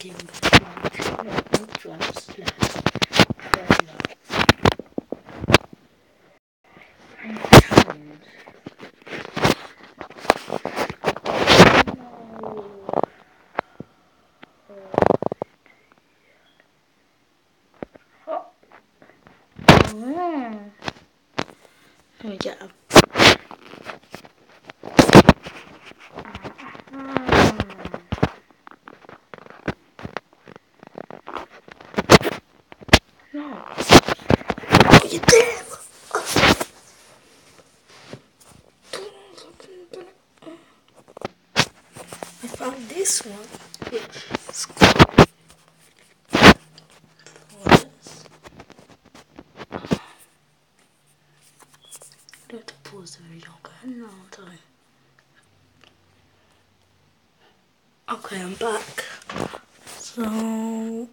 game but no. No. Oh No. You! I found this one, which is called pause the video, time. Okay, I'm back. So.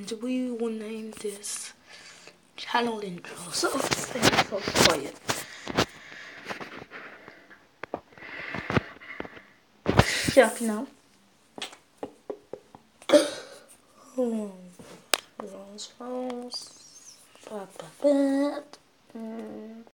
And we will name this channel intro. So thanks for quiet. Shut now. Oh, rose, rose, ba, ba, ba.